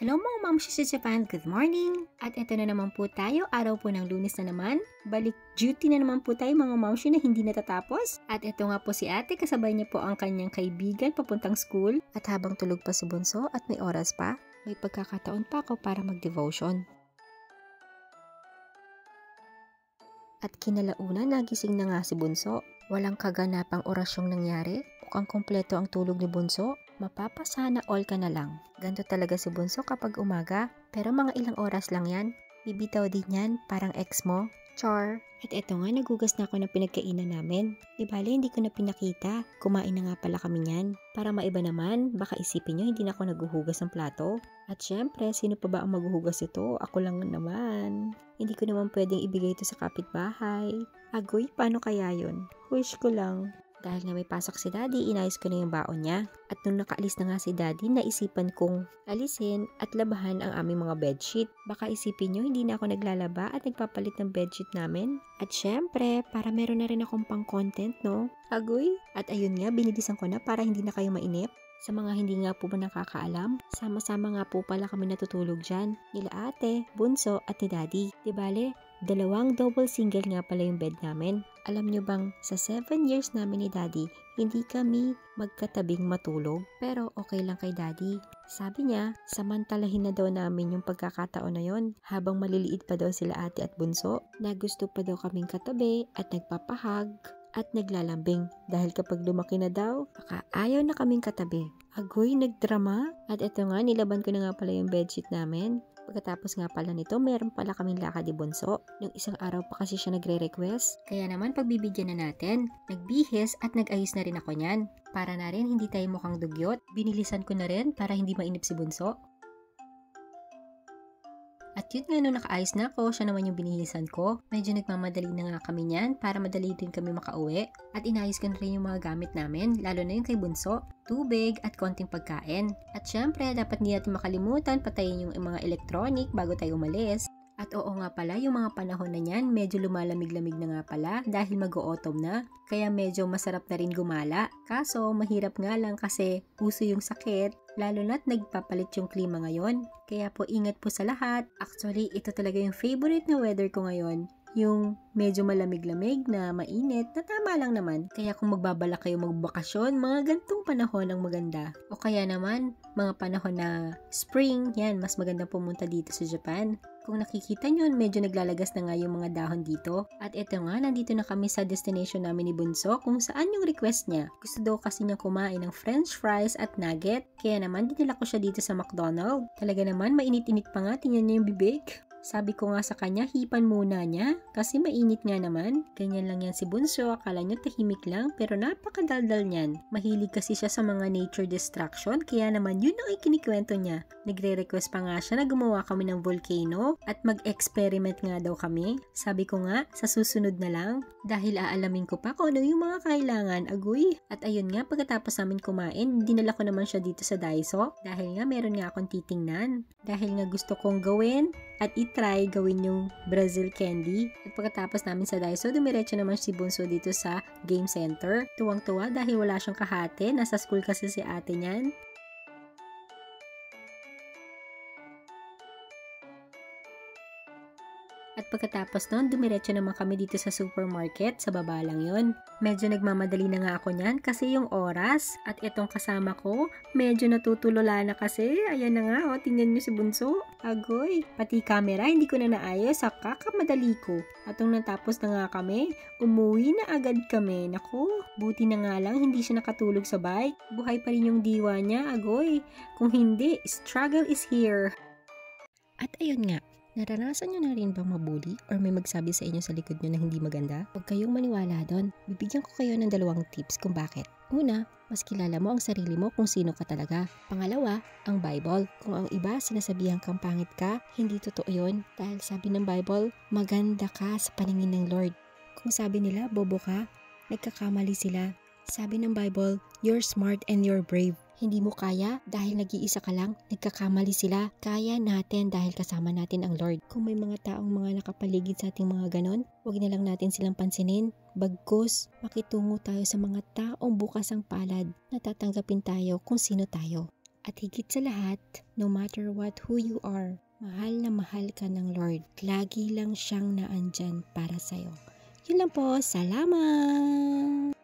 Hello mga mamshi sa Japan, good morning! At ito na naman po tayo, araw po ng lunes na naman. Balik duty na naman po tayo mga mamshi na hindi natatapos. At ito nga po si ate, kasabay niya po ang kanyang kaibigan papuntang school. At habang tulog pa si Bunso at may oras pa, may pagkakataon pa ako para mag-devotion. At kinalauna nagising na nga si Bunso. Walang kaganapang orasyong nangyari. Mukhang kompleto ang tulog ni Bunso. Mapapasana all ka na lang. Ganto talaga si Bunso kapag umaga. Pero mga ilang oras lang yan. Bibitaw din yan, parang ex mo. Char. At eto nga, nagugas na ako ng pinagkainan namin. Di bale, hindi ko na pinakita. Kumain na nga pala kami niyan. Para maiba naman, baka isipin nyo hindi na ako naguhugas ng plato. At syempre, sino pa ba ang maghuhugas ito? Ako lang naman. Hindi ko naman pwedeng ibigay ito sa kapitbahay. Agoy, paano kaya yun? Wish ko lang. Dahil nga may pasok si daddy, inayos ko na yung baon niya. At nung nakaalis na nga si daddy, naisipan kong alisin at labahan ang aming mga bedsheet. Baka isipin nyo, hindi na ako naglalaba at nagpapalit ng bedsheet namin. At syempre, para meron na rin akong pang content, no? Agoy! At ayun nga, binilisan ko na para hindi na kayo mainip. Sa mga hindi nga po ba nakakaalam, sama-sama nga po pala kami natutulog dyan. Nila ate, bunso at ni daddy. Di bale, dalawang double single nga pala yung bed namin. Alam nyo bang sa 7 years namin ni daddy, hindi kami magkatabing matulog. Pero okay lang kay daddy. Sabi niya, samantalahin na daw namin yung pagkakataon na yon habang maliliit pa daw sila ate at bunso na gusto pa daw kaming katabi at nagpapahag at naglalambing dahil kapag lumaki na daw, baka ayaw na kaming katabi. Agoy, nagdrama. At eto nga, nilaban ko na nga pala yung bedsheet namin. Pagkatapos nga pala nito, meron pala kaming lakad di bunso. Nung isang araw pa kasi siya nagre-request. Kaya naman pagbibigyan na natin, nagbihis at nag-ayos na rin ako niyan. Para na rin hindi tayo mukhang dugyot. Binilisan ko na rin para hindi mainip si bunso. At yun nga nung nakaayos na ako, siya naman yung binihisan ko. Medyo nagmamadali na nga kami niyan para madali din kami makauwi. At inayos ko na rin yung mga gamit namin, lalo na yung kay Bunso, tubig at konting pagkain. At syempre, dapat hindi natin makalimutan patayin yung mga electronic bago tayo umalis. At oo nga pala, yung mga panahon na niyan, medyo lumalamig-lamig na nga pala dahil mag-autumn na. Kaya medyo masarap na rin gumala. Kaso, mahirap nga lang kasi uso yung sakit, lalo na't nagpapalit yung klima ngayon. Kaya po ingat po sa lahat. Actually, ito talaga yung favorite na weather ko ngayon yung medyo malamig-lamig na mainit na tama lang naman. Kaya kung magbabala kayo magbakasyon, mga gantong panahon ang maganda. O kaya naman, mga panahon na spring, yan, mas maganda pumunta dito sa Japan. Kung nakikita nyo, medyo naglalagas na nga yung mga dahon dito. At ito nga, nandito na kami sa destination namin ni Bunso kung saan yung request niya. Gusto daw kasi niya kumain ng french fries at nugget. Kaya naman, dinala ko siya dito sa McDonald's. Talaga naman, mainit-init pa nga. Tingnan niyo yung bibig. Sabi ko nga sa kanya, hipan muna niya kasi mainit nga naman. Ganyan lang yan si Bunso, akala niya tahimik lang pero napakadaldal niyan. Mahilig kasi siya sa mga nature distraction kaya naman yun ang ikinikwento niya. Nagre-request pa nga siya na gumawa kami ng volcano at mag-experiment nga daw kami. Sabi ko nga, sa susunod na lang dahil aalamin ko pa kung ano yung mga kailangan, agoy. At ayun nga, pagkatapos namin kumain, dinala ko naman siya dito sa Daiso dahil nga meron nga akong titingnan. Dahil nga gusto kong gawin at itry gawin yung Brazil candy. At pagkatapos namin sa Daiso, dumiretso naman si Bunso dito sa game center. Tuwang-tuwa dahil wala siyang kahate. Nasa school kasi si ate niyan. At pagkatapos noon, dumiretso naman kami dito sa supermarket, sa baba lang yon. Medyo nagmamadali na nga ako niyan kasi yung oras at itong kasama ko, medyo natutulula na kasi. Ayan na nga, oh, tingnan niyo si Bunso. Agoy, pati camera hindi ko na naayos sa kakamadali ko. At nung natapos na nga kami, umuwi na agad kami. Naku, buti na nga lang hindi siya nakatulog sa bike. Buhay pa rin yung diwa niya, agoy. Kung hindi, struggle is here. At ayun nga, Naranasan nyo na rin bang mabuli or may magsabi sa inyo sa likod nyo na hindi maganda? Huwag kayong maniwala doon. Bibigyan ko kayo ng dalawang tips kung bakit. Una, mas kilala mo ang sarili mo kung sino ka talaga. Pangalawa, ang Bible. Kung ang iba sinasabihan kang pangit ka, hindi totoo yun. Dahil sabi ng Bible, maganda ka sa paningin ng Lord. Kung sabi nila, bobo ka, nagkakamali sila. Sabi ng Bible, you're smart and you're brave. Hindi mo kaya dahil nag-iisa ka lang, nagkakamali sila. Kaya natin dahil kasama natin ang Lord. Kung may mga taong mga nakapaligid sa ating mga ganon, huwag na lang natin silang pansinin. Bagkus, makitungo tayo sa mga taong bukas ang palad na tatanggapin tayo kung sino tayo. At higit sa lahat, no matter what who you are, mahal na mahal ka ng Lord. Lagi lang siyang naandyan para sa'yo. Yun lang po. Salamat!